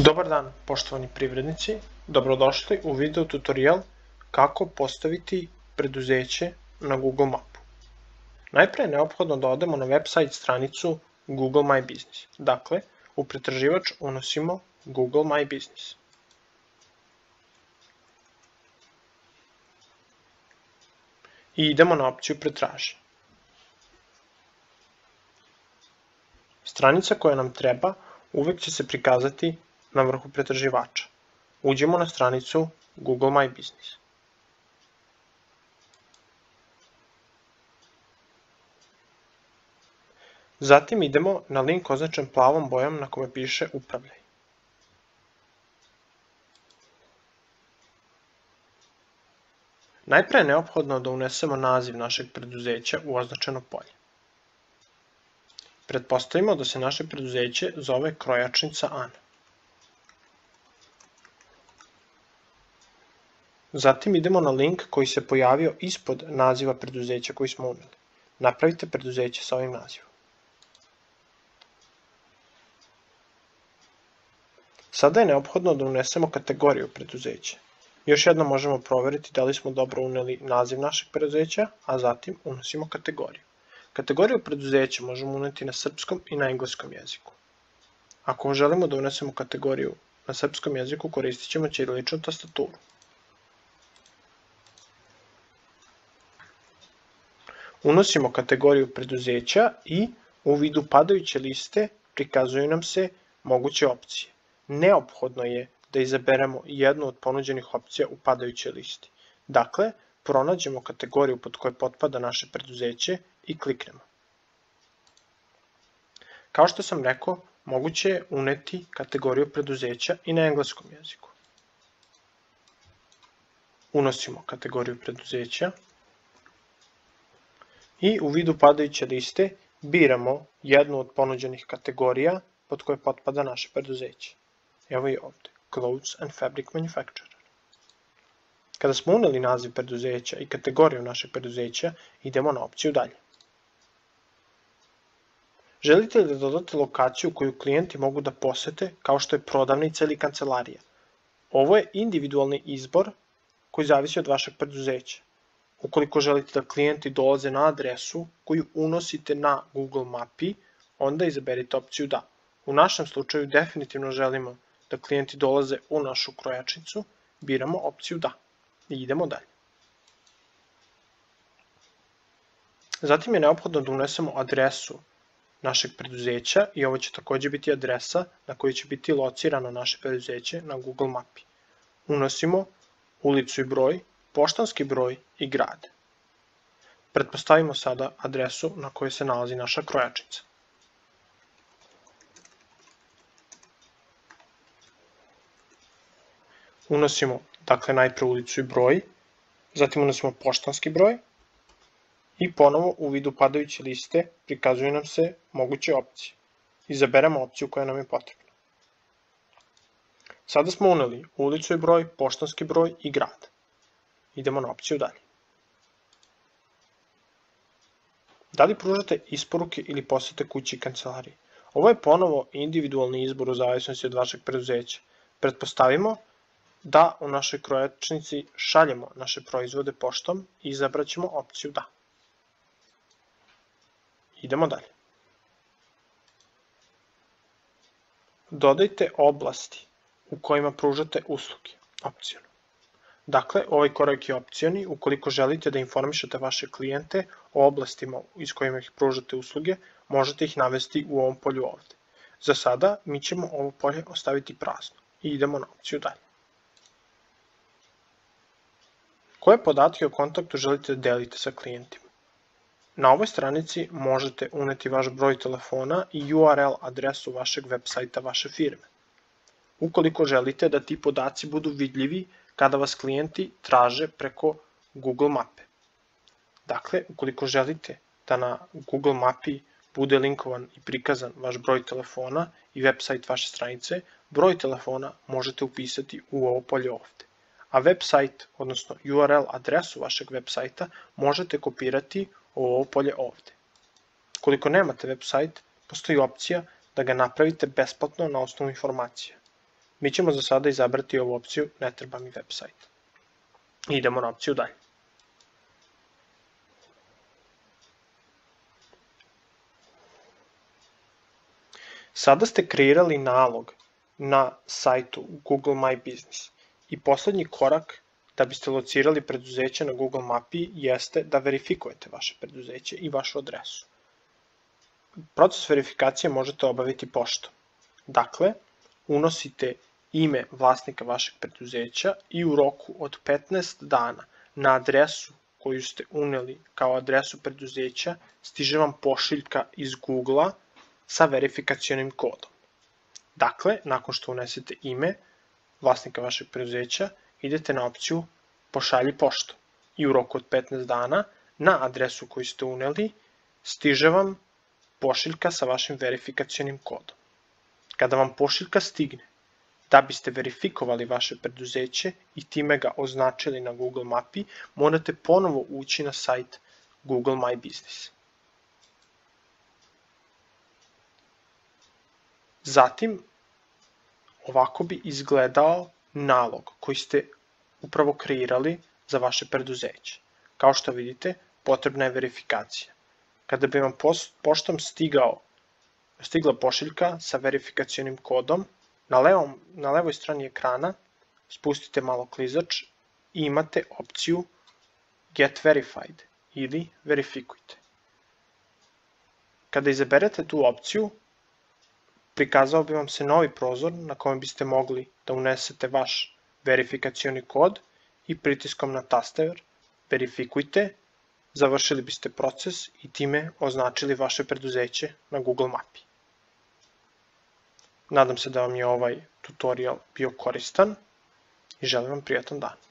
Dobar dan, poštovani privrednici. Dobrodošli u video tutorial kako postaviti preduzeće na Google Mapu. Najpre je neophodno da odemo na website stranicu Google My Business. Dakle, u pretraživač unosimo Google My Business. I idemo na opciju pretraži. Stranica koja nam treba uvek će se prikazati na vrhu pretraživača. Uđemo na stranicu Google My Business. Zatim idemo na link označen plavom bojom na kome piše Upravljaj. Najpre je neophodno da unesemo naziv našeg preduzeća u označeno polje. Pretpostavimo da se naše preduzeće zove Krojačnica Ana. Zatim idemo na link koji se pojavio ispod naziva preduzeća koji smo uneli. Napravite preduzeće sa ovim nazivom. Sada je neophodno da unesemo kategoriju preduzeća. Još jednom možemo proveriti da li smo dobro uneli naziv našeg preduzeća, a zatim unosimo kategoriju. Kategoriju preduzeća možemo uneti na srpskom i na engleskom jeziku. Ako želimo da unesemo kategoriju na srpskom jeziku, koristit ćemo ćiriličnu tastaturu. Unosimo kategoriju preduzeća i u vidu padajuće liste prikazuju nam se moguće opcije. Neophodno je da izaberemo jednu od ponuđenih opcija u padajućoj listi. Dakle, pronađemo kategoriju pod koje potpada naše preduzeće i kliknemo. Kao što sam rekao, moguće je uneti kategoriju preduzeća i na engleskom jeziku. Unosimo kategoriju preduzeća i u vidu padajuće liste biramo jednu od ponuđenih kategorija pod koje potpada naše preduzeće. Evo je ovde, Clothes and Fabric Manufacturer. Kada smo uneli naziv preduzeća i kategoriju našeg preduzeća, idemo na opciju dalje. Želite li da dodate lokaciju koju klijenti mogu da posete kao što je prodavnica ili kancelarija? Ovo je individualni izbor koji zavisi od vašeg preduzeća. Ukoliko želite da klijenti dolaze na adresu koju unosite na Google mapi, onda izaberite opciju da. U našem slučaju definitivno želimo da klijenti dolaze u našu krojačnicu, biramo opciju da i idemo dalje. Zatim je neophodno da unesemo adresu našeg preduzeća i ovo će takođe biti adresa na kojoj će biti locirano naše preduzeće na Google mapi. Unosimo ulicu i broj poštanski broj i grad. Pretpostavimo sada adresu na kojoj se nalazi naša krojačica. Unosimo dakle najpre ulicu i broj, zatim unosimo poštanski broj i ponovo u vidu padajuće liste prikazuju nam se moguće opcije. Izaberemo opciju koja nam je potrebna. Sada smo uneli ulicu i broj, poštanski broj i grad. Idemo na opciju dalje. Da li pružate isporuke ili posete kući i kancelariji? Ovo je ponovo individualni izbor u zavisnosti od vašeg preduzeća. Pretpostavimo da u našoj krojačnici šaljemo naše proizvode poštom i izabraćemo opciju da. Idemo dalje. Dodajte oblasti u kojima pružate usluge, opcijno. Dakle, ovaj korak je opcioni ukoliko želite da informišete vaše klijente o oblastima iz kojima ih pružate usluge, možete ih navesti u ovom polju ovde. Za sada mi ćemo ovo polje ostaviti prazno i idemo na opciju dalje. Koje podatke o kontaktu želite da delite sa klijentima? Na ovoj stranici možete uneti vaš broj telefona i URL adresu vašeg web sajta vaše firme. Ukoliko želite da ti podaci budu vidljivi kada vas klijenti traže preko Google mape. Dakle, ukoliko želite da na Google mapi bude linkovan i prikazan vaš broj telefona i website vaše stranice, broj telefona možete upisati u ovo polje ovde. A website, odnosno URL adresu vašeg web sajta, možete kopirati u ovo polje ovde. Koliko nemate website, postoji opcija da ga napravite besplatno na osnovu informacija. Mi ćemo za sada izabrati ovu opciju ne treba mi website. Idemo na opciju dalje. Sada ste kreirali nalog na sajtu Google My Business i poslednji korak da biste locirali preduzeće na Google mapi jeste da verifikujete vaše preduzeće i vašu adresu. Proces verifikacije možete obaviti poštom. Dakle, unosite ime vlasnika vašeg preduzeća i u roku od 15 dana na adresu koju ste uneli kao adresu preduzeća stiže vam pošiljka iz Google-a sa verifikacionim kodom. Dakle, nakon što unesete ime vlasnika vašeg preduzeća, idete na opciju pošalji poštu i u roku od 15 dana na adresu koju ste uneli stiže vam pošiljka sa vašim verifikacionim kodom. Kada vam pošiljka stigne, da biste verifikovali vaše preduzeće i time ga označili na Google mapi, morate ponovo ući na sajt Google My Business. Zatim, ovako bi izgledao nalog koji ste upravo kreirali za vaše preduzeće. Kao što vidite, potrebna je verifikacija. Kada bi vam poštom stigao, stigla pošiljka sa verifikacionim kodom, na, levom, na levoj strani ekrana spustite malo klizač i imate opciju Get Verified ili verifikujte. Kada izaberete tu opciju, prikazao bi vam se novi prozor na kojem biste mogli da unesete vaš verifikacioni kod i pritiskom na taster verifikujte, završili biste proces i time označili vaše preduzeće na Google mapi. Nadam se da vam je ovaj tutorial bio koristan i želim vam prijatan dan.